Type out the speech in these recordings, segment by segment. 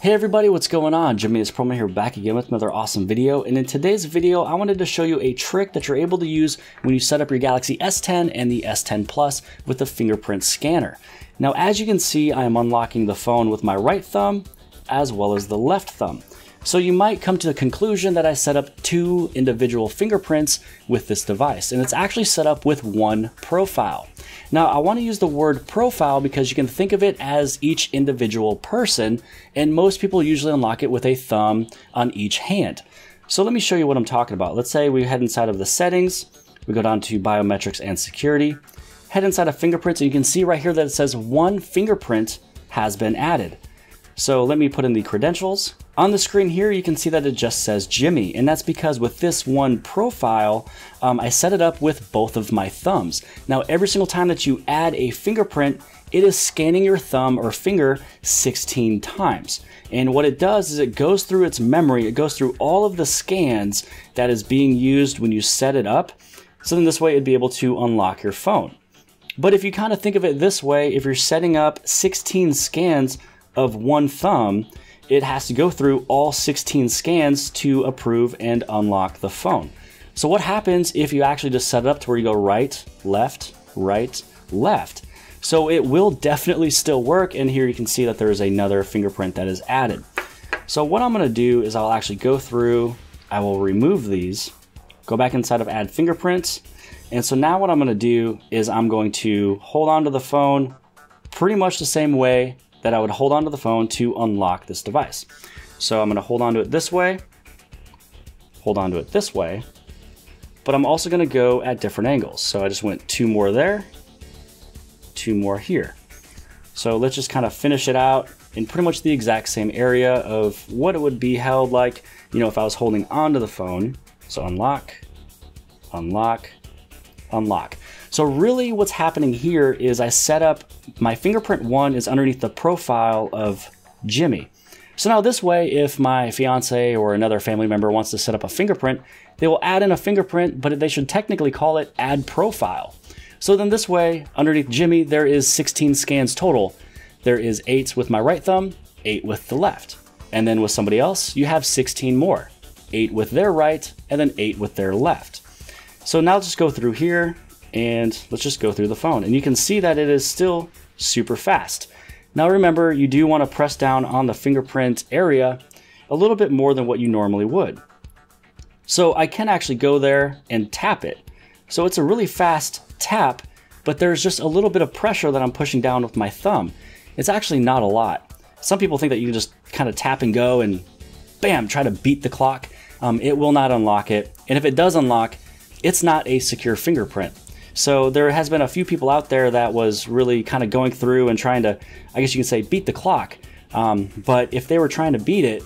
Hey everybody, what's going on? Jimmy is Promo here back again with another awesome video. And in today's video, I wanted to show you a trick that you're able to use when you set up your Galaxy S10 and the S10 Plus with the fingerprint scanner. Now, as you can see, I am unlocking the phone with my right thumb as well as the left thumb. So you might come to the conclusion that I set up two individual fingerprints with this device, and it's actually set up with one profile. Now, I want to use the word profile because you can think of it as each individual person, and most people usually unlock it with a thumb on each hand. So let me show you what I'm talking about. Let's say we head inside of the settings, we go down to biometrics and security, head inside of fingerprints, and you can see right here that it says one fingerprint has been added. So let me put in the credentials. On the screen here, you can see that it just says Jimmy, and that's because with this one profile, um, I set it up with both of my thumbs. Now, every single time that you add a fingerprint, it is scanning your thumb or finger 16 times. And what it does is it goes through its memory, it goes through all of the scans that is being used when you set it up. So then this way it'd be able to unlock your phone. But if you kind of think of it this way, if you're setting up 16 scans of one thumb, it has to go through all 16 scans to approve and unlock the phone. So what happens if you actually just set it up to where you go right, left, right, left? So it will definitely still work. And here you can see that there is another fingerprint that is added. So what I'm gonna do is I'll actually go through, I will remove these, go back inside of add fingerprints. And so now what I'm gonna do is I'm going to hold on to the phone pretty much the same way that I would hold onto the phone to unlock this device. So I'm gonna hold onto it this way, hold onto it this way, but I'm also gonna go at different angles. So I just went two more there, two more here. So let's just kind of finish it out in pretty much the exact same area of what it would be held like, you know, if I was holding onto the phone. So unlock, unlock, unlock. So really what's happening here is I set up, my fingerprint one is underneath the profile of Jimmy. So now this way, if my fiance or another family member wants to set up a fingerprint, they will add in a fingerprint, but they should technically call it add profile. So then this way, underneath Jimmy, there is 16 scans total. There is eight with my right thumb, eight with the left. And then with somebody else, you have 16 more. Eight with their right, and then eight with their left. So now just go through here, and let's just go through the phone. And you can see that it is still super fast. Now remember, you do want to press down on the fingerprint area a little bit more than what you normally would. So I can actually go there and tap it. So it's a really fast tap, but there's just a little bit of pressure that I'm pushing down with my thumb. It's actually not a lot. Some people think that you can just kind of tap and go and bam, try to beat the clock. Um, it will not unlock it. And if it does unlock, it's not a secure fingerprint. So there has been a few people out there that was really kind of going through and trying to, I guess you can say, beat the clock. Um, but if they were trying to beat it,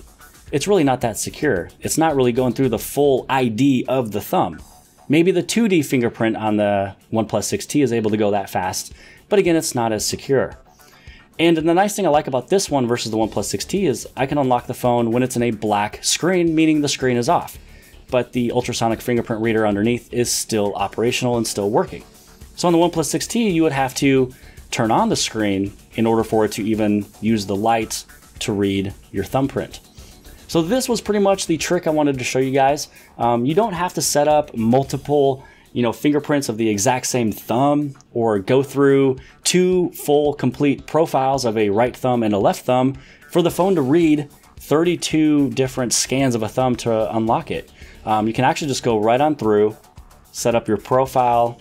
it's really not that secure. It's not really going through the full ID of the thumb. Maybe the 2D fingerprint on the OnePlus 6T is able to go that fast, but again, it's not as secure. And the nice thing I like about this one versus the OnePlus 6T is I can unlock the phone when it's in a black screen, meaning the screen is off but the ultrasonic fingerprint reader underneath is still operational and still working. So on the OnePlus 6T, you would have to turn on the screen in order for it to even use the light to read your thumbprint. So this was pretty much the trick I wanted to show you guys. Um, you don't have to set up multiple you know, fingerprints of the exact same thumb or go through two full complete profiles of a right thumb and a left thumb for the phone to read 32 different scans of a thumb to unlock it. Um, you can actually just go right on through, set up your profile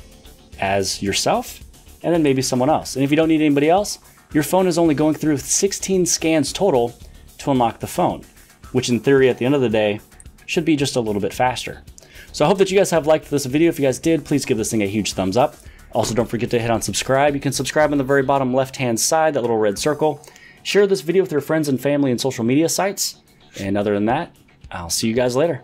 as yourself, and then maybe someone else. And if you don't need anybody else, your phone is only going through 16 scans total to unlock the phone, which in theory at the end of the day should be just a little bit faster. So I hope that you guys have liked this video. If you guys did, please give this thing a huge thumbs up. Also, don't forget to hit on subscribe. You can subscribe on the very bottom left-hand side, that little red circle. Share this video with your friends and family and social media sites. And other than that, I'll see you guys later.